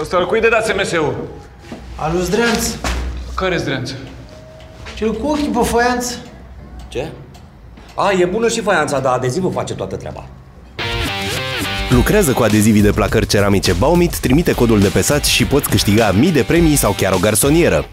Ăsta al cui de dat SMS-ul? Alu Zdreanț, Care zdreanț? cel cu ochii pe faianță. Ce? A, e bună și faianța, dar adezivul face toată treaba. Lucrează cu adezivii de placări ceramice Baumit, trimite codul de pe sat și poți câștiga mii de premii sau chiar o garsonieră.